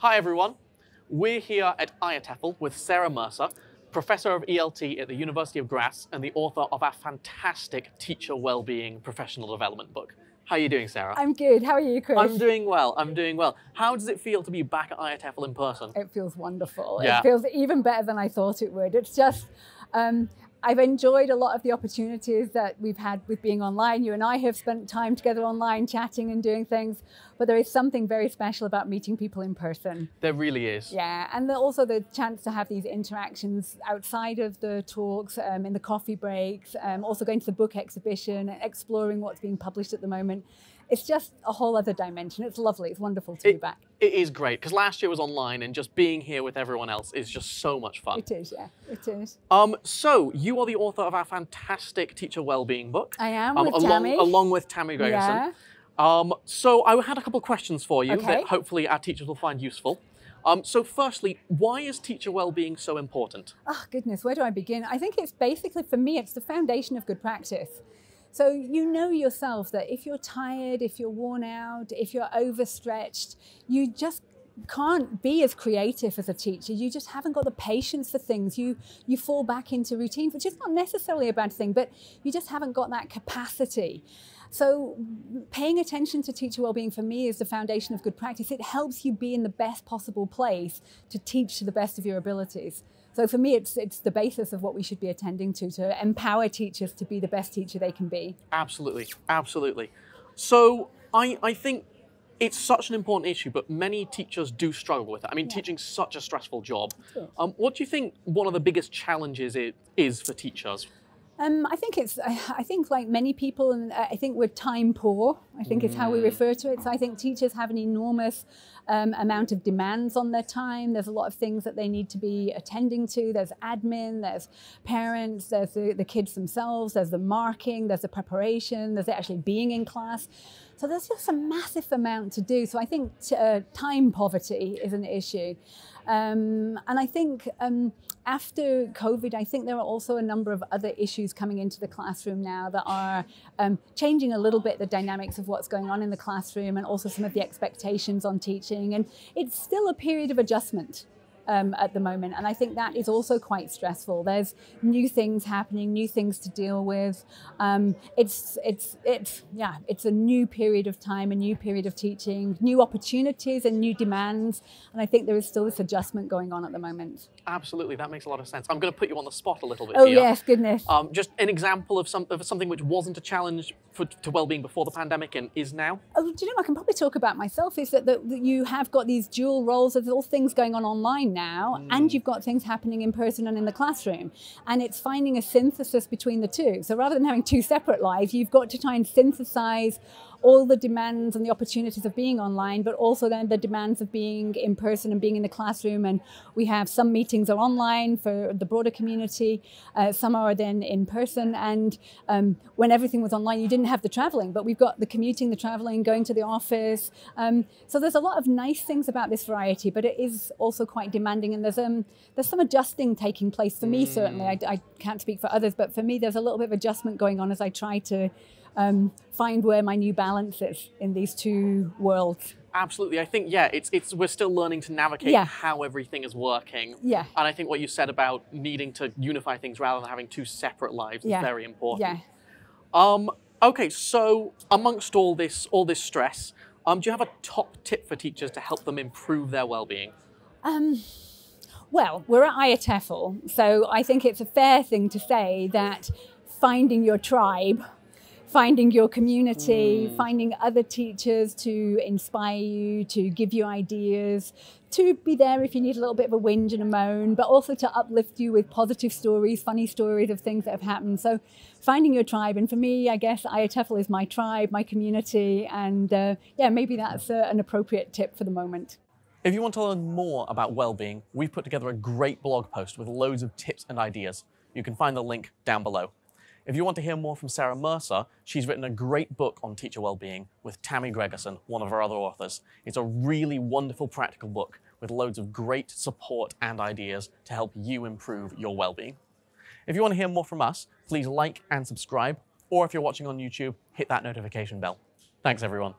Hi everyone. We're here at IATEFL with Sarah Mercer, Professor of ELT at the University of Graz and the author of our fantastic Teacher Wellbeing Professional Development book. How are you doing, Sarah? I'm good. How are you, Chris? I'm doing well. I'm doing well. How does it feel to be back at IATEFL in person? It feels wonderful. Yeah. It feels even better than I thought it would. It's just, um, I've enjoyed a lot of the opportunities that we've had with being online. You and I have spent time together online, chatting and doing things, but there is something very special about meeting people in person. There really is. Yeah, and the, also the chance to have these interactions outside of the talks, um, in the coffee breaks, um, also going to the book exhibition, exploring what's being published at the moment. It's just a whole other dimension. It's lovely. It's wonderful to be back. it is great because last year was online and just being here with everyone else is just so much fun. It is, yeah, it is. Um, so you are the author of our fantastic teacher wellbeing book. I am um, with along, Tammy. along with Tammy Gregersen. Yeah. Um, so I had a couple of questions for you Okay. that hopefully our teachers will find useful. Um, so firstly, why is teacher well-being so important? Oh, goodness, where do I begin? I think it's basically, for me, it's the foundation of good practice. So you know yourself that if you're tired, if you're worn out, if you're overstretched, you just can't be as creative as a teacher. You just haven't got the patience for things. You you fall back into routines, which is not necessarily a bad thing, but you just haven't got that capacity. So paying attention to teacher well-being for me is the foundation of good practice. It helps you be in the best possible place to teach to the best of your abilities. So for me, it's it's the basis of what we should be attending to to empower teachers to be the best teacher they can be. Absolutely, absolutely. So I, I think it's such an important issue, but many teachers do struggle with it. I mean, teaching's such a stressful job. Um, what do you think one of the biggest challenges it is for teachers? Um, I think it's. I think like many people, and I think we're time poor. I think is how we refer to it. So I think teachers have an enormous um, amount of demands on their time. There's a lot of things that they need to be attending to. There's admin. There's parents. There's the, the kids themselves. There's the marking. There's the preparation. There's actually being in class. So there's just a massive amount to do. So I think uh, time poverty is an issue. Um, and I think um, after COVID, I think there are also a number of other issues coming into the classroom now that are um, changing a little bit the dynamics of what's going on in the classroom and also some of the expectations on teaching. And it's still a period of adjustment. Um, at the moment, and I think that is also quite stressful. There's new things happening, new things to deal with. Um, it's it's it's yeah, it's a new period of time, a new period of teaching, new opportunities and new demands, and I think there is still this adjustment going on at the moment. Absolutely, that makes a lot of sense. I'm going to put you on the spot a little bit Oh here. yes, goodness. Um, just an example of, some, of something which wasn't a challenge for, to well-being before the pandemic and is now. Oh, do you know? I can probably talk about myself. Is that, that, you have got these dual roles of all things going on online now, and mm. you've got things happening in person and in the classroom, and it's finding a synthesis between the two. So rather than having two separate lives, you've got to try and synthesize all the demands and the opportunities of being online, but also then the demands of being in person and being in the classroom. And we have some meetings are online for the broader community, uh, some are then in person. And um, when everything was online, you didn't have the traveling, but we've got the commuting, the traveling, going to the office. Um, so there's a lot of nice things about this variety, but it is also quite demanding. And there's um, there's some adjusting taking place for me certainly. I, I can't speak for others, but for me, there's a little bit of adjustment going on as I try to um, find where my new balance is in these two worlds. Absolutely, I think yeah, it's it's we're still learning to navigate Yeah. how everything is working. Yeah. And I think what you said about needing to unify things rather than having two separate lives Yeah. is very important. Yeah. Um, okay, so amongst all this all this stress, um, do you have a top tip for teachers to help them improve their well-being? Um, well, we're at IATEFL, so I think it's a fair thing to say that finding your tribe, finding your community, finding other teachers to inspire you, to give you ideas, to be there if you need a little bit of a whinge and a moan, but also to uplift you with positive stories, funny stories of things that have happened. So finding your tribe, and for me, I guess IATEFL is my tribe, my community, and uh, yeah, maybe that's uh, an appropriate tip for the moment. If you want to learn more about well-being, we've put together a great blog post with loads of tips and ideas. You can find the link down below. If you want to hear more from Sarah Mercer, she's written a great book on teacher well-being with Tammy Gregersen, one of our other authors. It's a really wonderful practical book with loads of great support and ideas to help you improve your well-being. If you want to hear more from us, please like and subscribe, or if you're watching on YouTube, hit that notification bell. Thanks everyone.